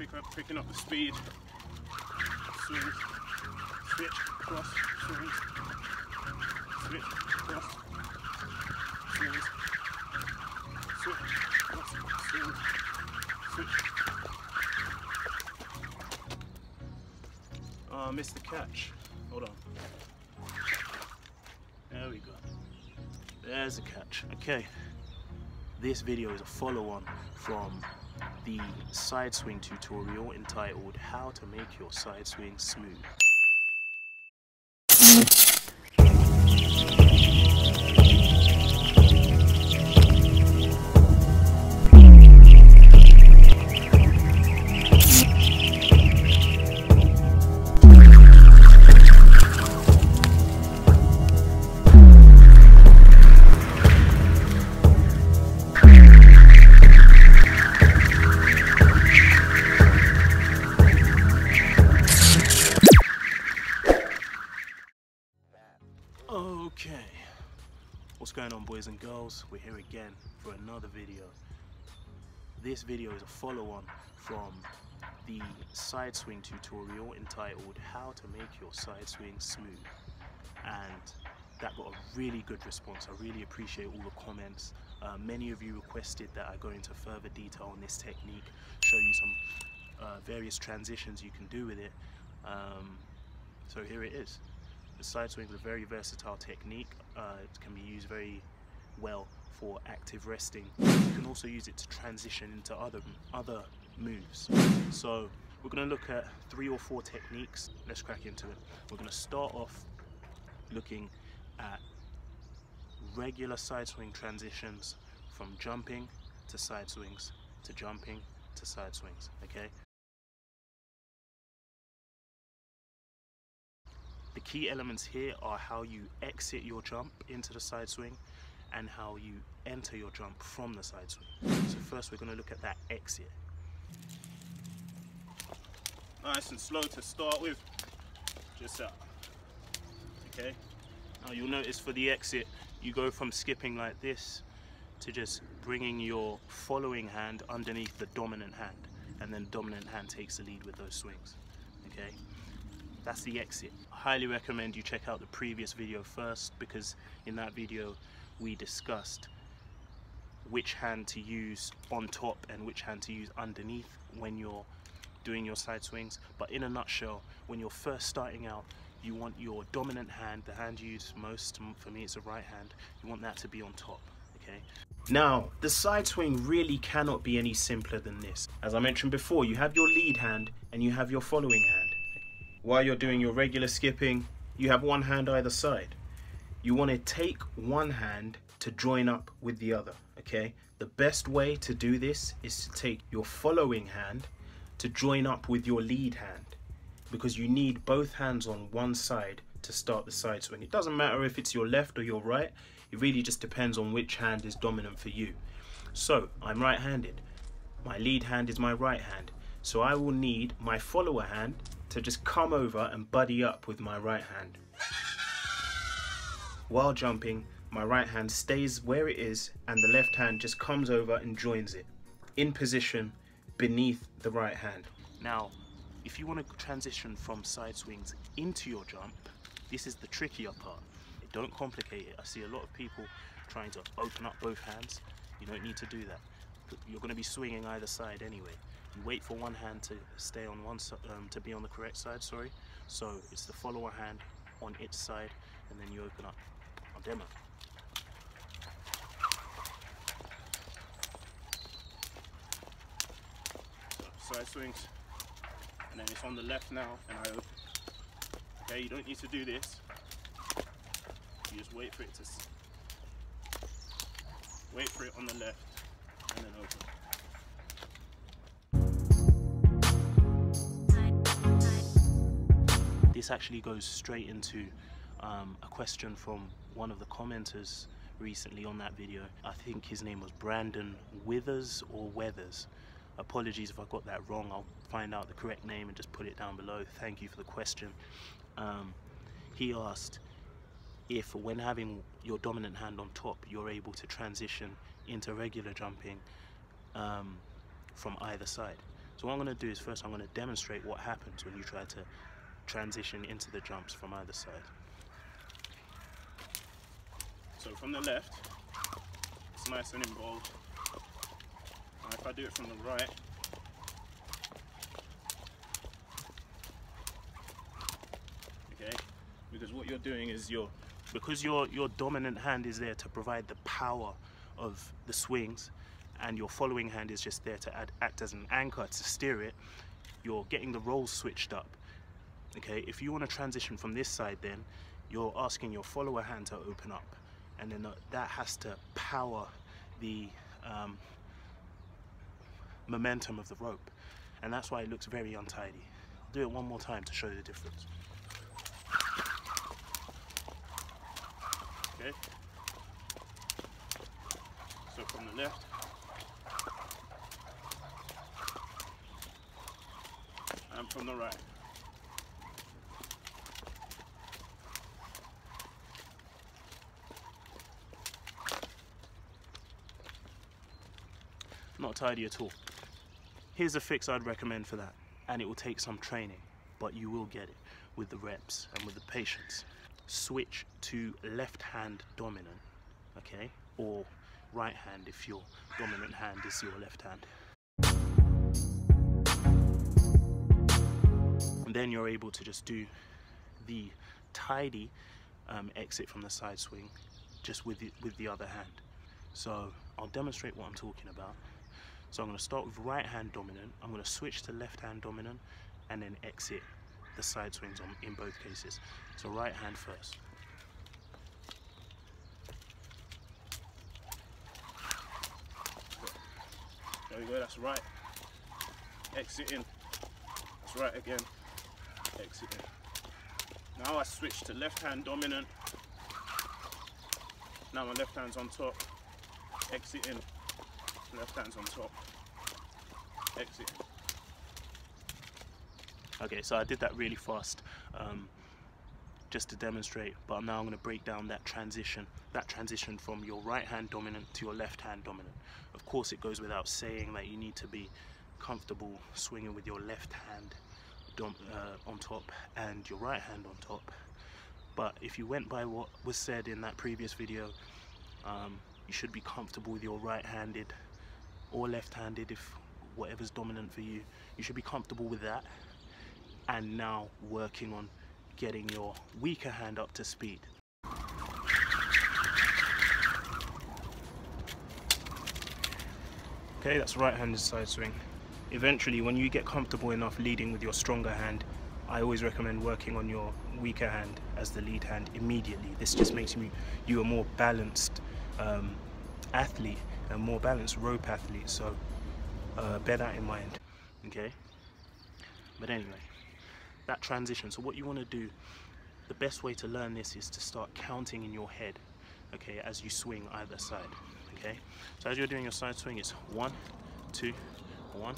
pick up, picking up the speed. Swings, switch, cross, swings, switch, cross, swings, switch, cross, swings, switch. Oh, I missed the catch. Hold on. There we go. There's a catch. Okay. This video is a follow-on from the side swing tutorial entitled How to Make Your Side Swing Smooth. Going on boys and girls? We're here again for another video. This video is a follow-on from the side swing tutorial entitled How to Make Your Side Swing Smooth. And that got a really good response. I really appreciate all the comments. Uh, many of you requested that I go into further detail on this technique, show you some uh, various transitions you can do with it. Um, so here it is. The side swing is a very versatile technique. Uh, it can be used very well for active resting. You can also use it to transition into other other moves. So we're going to look at three or four techniques. Let's crack into it. We're going to start off looking at regular side swing transitions from jumping to side swings to jumping to side swings. Okay. The key elements here are how you exit your jump into the side swing and how you enter your jump from the side swing. So first we're going to look at that exit. Nice and slow to start with, just out. Okay, now you'll notice for the exit, you go from skipping like this to just bringing your following hand underneath the dominant hand and then dominant hand takes the lead with those swings. Okay, that's the exit. I highly recommend you check out the previous video first because in that video we discussed which hand to use on top and which hand to use underneath when you're doing your side swings. But in a nutshell, when you're first starting out, you want your dominant hand, the hand you use most, for me it's the right hand, you want that to be on top, okay? Now, the side swing really cannot be any simpler than this. As I mentioned before, you have your lead hand and you have your following hand. While you're doing your regular skipping, you have one hand either side. You want to take one hand to join up with the other, okay? The best way to do this is to take your following hand to join up with your lead hand because you need both hands on one side to start the side swing. It doesn't matter if it's your left or your right, it really just depends on which hand is dominant for you. So, I'm right-handed. My lead hand is my right hand. So I will need my follower hand to just come over and buddy up with my right hand. While jumping, my right hand stays where it is and the left hand just comes over and joins it in position beneath the right hand. Now, if you want to transition from side swings into your jump, this is the trickier part. Don't complicate it. I see a lot of people trying to open up both hands. You don't need to do that. You're going to be swinging either side anyway. You wait for one hand to stay on one um, to be on the correct side, sorry. So it's the follower hand on its side, and then you open up. I'll demo. Side swings, and then it's on the left now, and I open. Okay, you don't need to do this. You just wait for it to wait for it on the left, and then open. This actually goes straight into um, a question from one of the commenters recently on that video. I think his name was Brandon Withers or Weathers. Apologies if I got that wrong. I'll find out the correct name and just put it down below. Thank you for the question. Um, he asked if when having your dominant hand on top, you're able to transition into regular jumping um, from either side. So what I'm going to do is first I'm going to demonstrate what happens when you try to transition into the jumps from either side. So from the left, it's nice and involved. If I do it from the right, okay, because what you're doing is you're, because your, your dominant hand is there to provide the power of the swings, and your following hand is just there to add, act as an anchor to steer it, you're getting the roles switched up. Okay, if you want to transition from this side then, you're asking your follower hand to open up and then that has to power the um, momentum of the rope and that's why it looks very untidy. I'll do it one more time to show you the difference. Okay, so from the left and from the right. Not tidy at all. Here's a fix I'd recommend for that. And it will take some training, but you will get it with the reps and with the patience. Switch to left hand dominant, okay? Or right hand if your dominant hand is your left hand. And then you're able to just do the tidy um, exit from the side swing just with the, with the other hand. So I'll demonstrate what I'm talking about. So I'm going to start with right hand dominant, I'm going to switch to left hand dominant and then exit the side swings on, in both cases. So right hand first. There we go, that's right. Exit in. That's right again. Exit in. Now I switch to left hand dominant. Now my left hand's on top. Exit in left hand's on top. Exit. Okay, so I did that really fast um, just to demonstrate, but now I'm going to break down that transition, that transition from your right hand dominant to your left hand dominant. Of course, it goes without saying that you need to be comfortable swinging with your left hand uh, on top and your right hand on top. But if you went by what was said in that previous video, um, you should be comfortable with your right-handed or left-handed if whatever's dominant for you you should be comfortable with that. And now working on getting your weaker hand up to speed. Okay that's right-handed side swing. Eventually when you get comfortable enough leading with your stronger hand I always recommend working on your weaker hand as the lead hand immediately. This just makes you you a more balanced um, athlete and more balanced rope athlete so uh, bear that in mind okay? But anyway that transition. So what you want to do the best way to learn this is to start counting in your head okay as you swing either side okay? So as you're doing your side swing it's one two one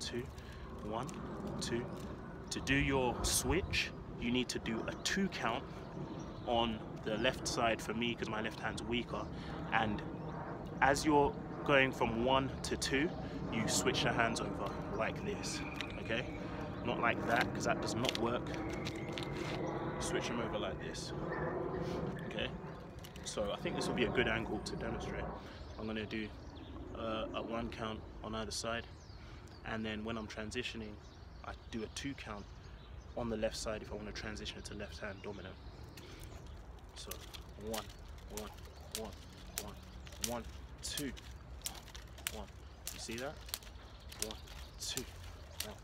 two one two. To do your switch you need to do a two count on the left side for me because my left hand's weaker and as you're going from one to two, you switch your hands over like this, okay? Not like that, because that does not work. Switch them over like this, okay? So I think this will be a good angle to demonstrate. I'm gonna do uh, a one count on either side, and then when I'm transitioning, I do a two count on the left side if I want to transition it to left hand dominant. So one, one, one, one, one, two, one. You see that? One, two, one,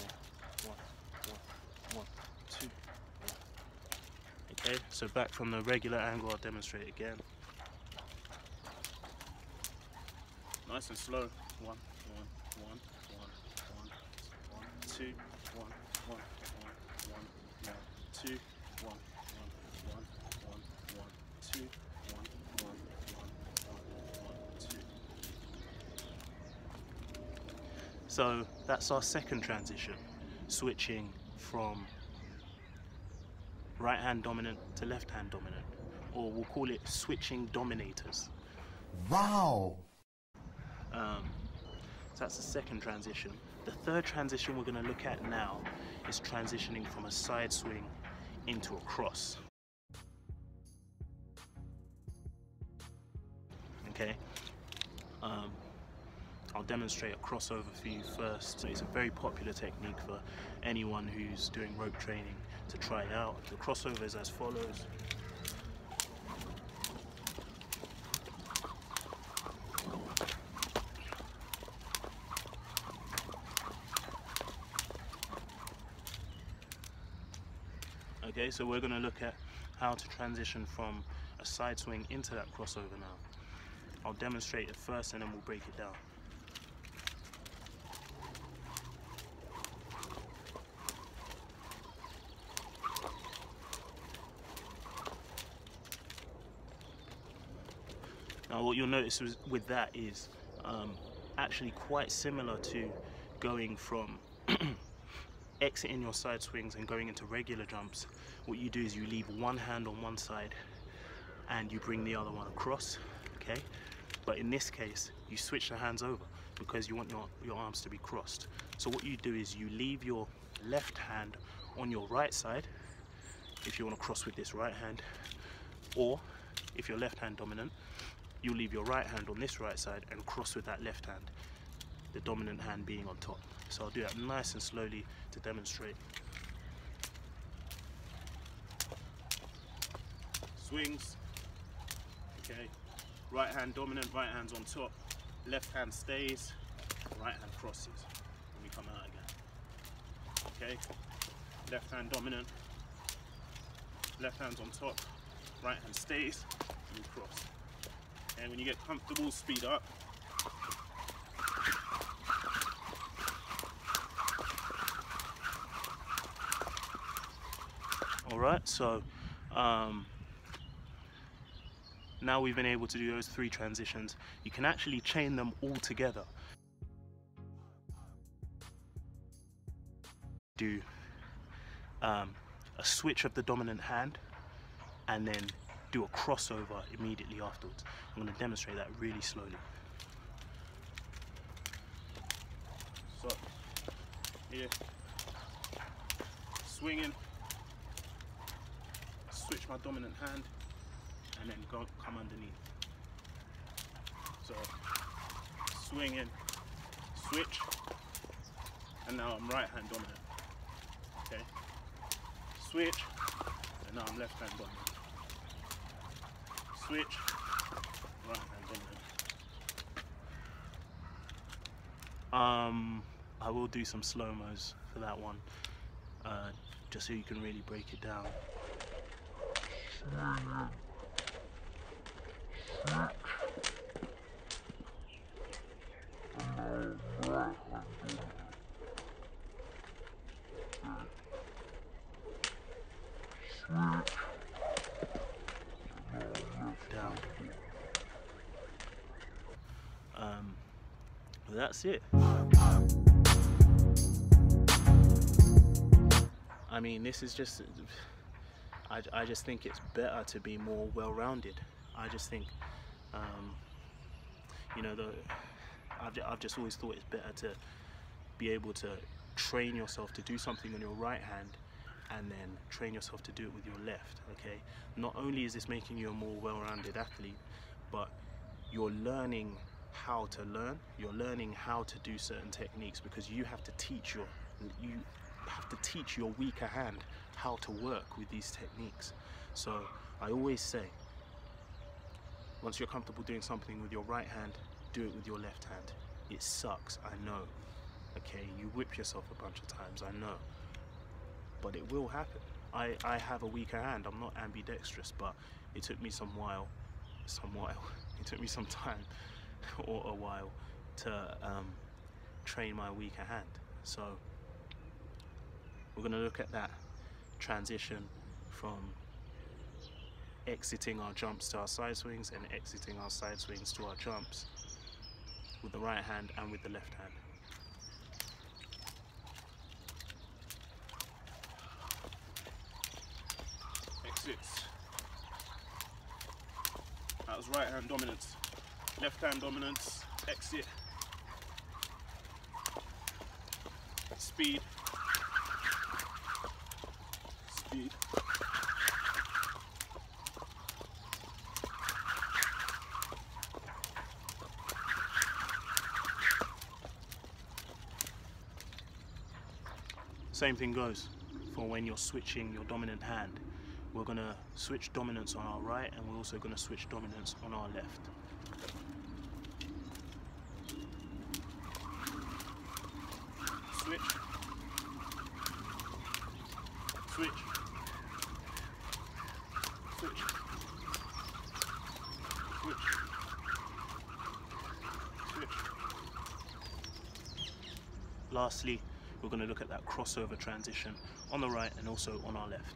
one, one, one, one, two, one. Okay, so back from the regular angle, I'll demonstrate again. Nice and slow. One, one, one, one, one, one, two, one, one, one, one, one, two, one, one, one, one, one, two. So that's our second transition, switching from right hand dominant to left hand dominant, or we'll call it switching dominators. Wow! Um, so that's the second transition. The third transition we're going to look at now is transitioning from a side swing into a cross. Okay, um, I'll demonstrate a crossover for you first. So It's a very popular technique for anyone who's doing rope training to try out. The crossover is as follows. Okay, so we're going to look at how to transition from a side swing into that crossover now. I'll demonstrate it first and then we'll break it down. What you'll notice with that is um, actually quite similar to going from exiting your side swings and going into regular jumps, what you do is you leave one hand on one side and you bring the other one across, okay? But in this case, you switch the hands over because you want your, your arms to be crossed. So what you do is you leave your left hand on your right side if you want to cross with this right hand, or if you're left hand dominant, you leave your right hand on this right side and cross with that left hand, the dominant hand being on top. So I'll do that nice and slowly to demonstrate. Swings, okay, right hand dominant, right hand's on top, left hand stays, right hand crosses. When we come out again. Okay, left hand dominant, left hand's on top, right hand stays, and we cross. And when you get comfortable, speed up. All right, so um, now we've been able to do those three transitions. You can actually chain them all together. Do um, a switch of the dominant hand and then do a crossover immediately afterwards. I'm going to demonstrate that really slowly. So, here, swinging, switch my dominant hand, and then go, come underneath. So, swinging, switch, and now I'm right hand dominant. Okay, switch, and now I'm left hand dominant switch, Um, I will do some slow-mos for that one, uh, just so you can really break it down. That's it. I mean, this is just, I, I just think it's better to be more well-rounded. I just think, um, you know, the, I've, I've just always thought it's better to be able to train yourself to do something on your right hand and then train yourself to do it with your left, okay? Not only is this making you a more well-rounded athlete, but you're learning how to learn. You're learning how to do certain techniques because you have to teach your you have to teach your weaker hand how to work with these techniques. So I always say once you're comfortable doing something with your right hand do it with your left hand. It sucks I know. Okay you whip yourself a bunch of times I know. But it will happen. I, I have a weaker hand. I'm not ambidextrous but it took me some while some while. It took me some time or a while to um, train my weaker hand. So we're going to look at that transition from exiting our jumps to our side swings and exiting our side swings to our jumps with the right hand and with the left hand. Exits. That was right hand dominance left hand dominance, exit. speed. Speed. Same thing goes for when you're switching your dominant hand. We're going to switch dominance on our right and we're also going to switch dominance on our left. Switch. Switch. Switch. Switch. Switch. Lastly, we're going to look at that crossover transition on the right and also on our left.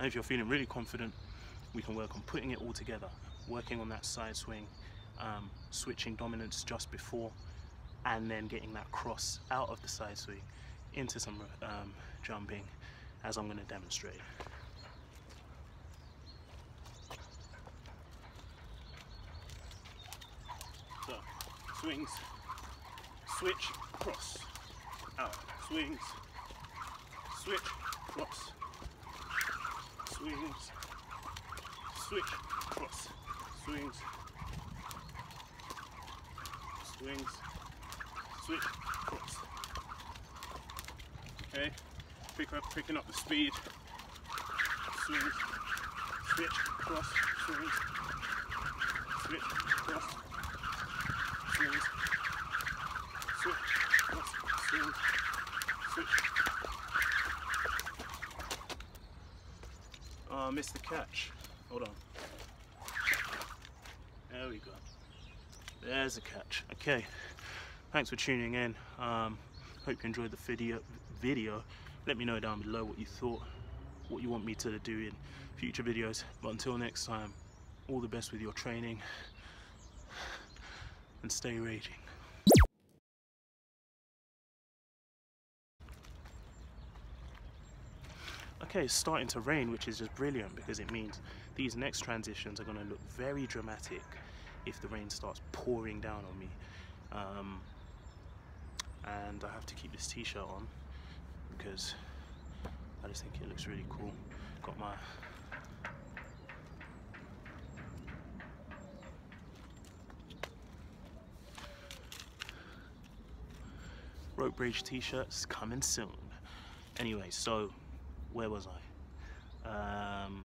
And if you're feeling really confident, we can work on putting it all together, working on that side swing, um, switching dominance just before, and then getting that cross out of the side swing into some um, jumping as I'm going to demonstrate. So, swings, switch, cross, out, swings, switch, cross, swings, switch, cross, swings, swings, switch, cross. Okay, pick up, picking up the speed, swings, switch, cross, swings, switch, cross, swings, switch, cross, swings, switch, I missed the catch. Hold on. There we go. There's a catch. Okay. Thanks for tuning in. Um, hope you enjoyed the video. Video. Let me know down below what you thought, what you want me to do in future videos. But until next time, all the best with your training and stay raging. Okay, it's starting to rain, which is just brilliant because it means these next transitions are going to look very dramatic if the rain starts pouring down on me. Um, and I have to keep this t-shirt on because I just think it looks really cool. Got my Rope Rage t-shirts coming soon. Anyway, so where was I? Um,